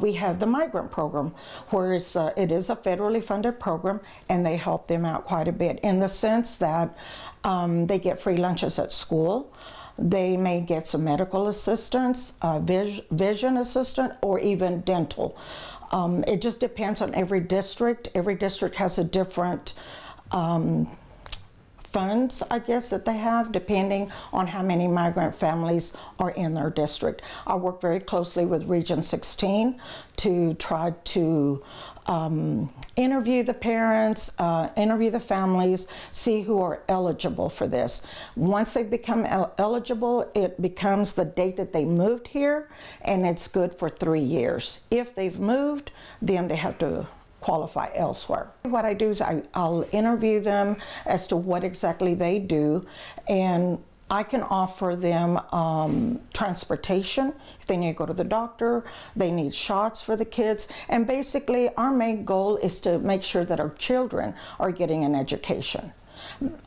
We have the migrant program, where it's, uh, it is a federally funded program, and they help them out quite a bit in the sense that um, they get free lunches at school. They may get some medical assistance, uh, vis- vision assistance, or even dental. Um, it just depends on every district. Every district has a different um, funds, I guess, that they have, depending on how many migrant families are in their district. I work very closely with Region 16 to try to um, interview the parents, uh, interview the families, see who are eligible for this. Once they become el- eligible, it becomes the date that they moved here, and it's good for three years. If they've moved, then they have to qualify elsewhere. What I do is I, I'll interview them as to what exactly they do, and I can offer them um, transportation if they need to go to the doctor, they need shots for the kids, and basically, our main goal is to make sure that our children are getting an education.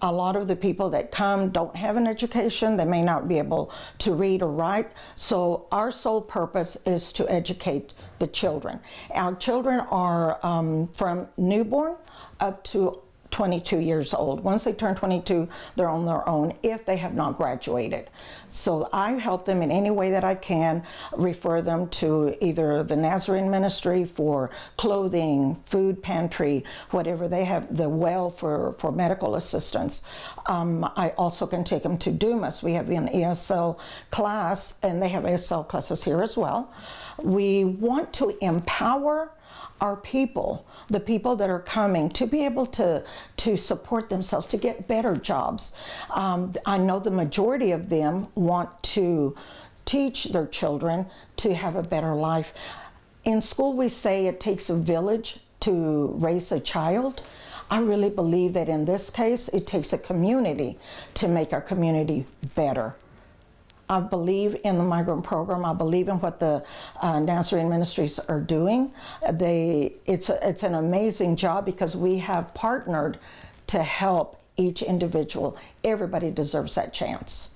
A lot of the people that come don't have an education, they may not be able to read or write, so our sole purpose is to educate the children. Our children are um, from newborn up to 22 years old. Once they turn 22, they're on their own if they have not graduated. So I help them in any way that I can, refer them to either the Nazarene Ministry for clothing, food pantry, whatever they have, the well for, for medical assistance. Um, I also can take them to Dumas. We have an ESL class, and they have ESL classes here as well. We want to empower our people, the people that are coming, to be able to to support themselves, to get better jobs. Um, I know the majority of them want to teach their children to have a better life. In school, we say it takes a village to raise a child. I really believe that in this case, it takes a community to make our community better. I believe in the migrant program. I believe in what the uh, Nazarene ministries are doing. They, it's, a, it's an amazing job because we have partnered to help each individual. Everybody deserves that chance.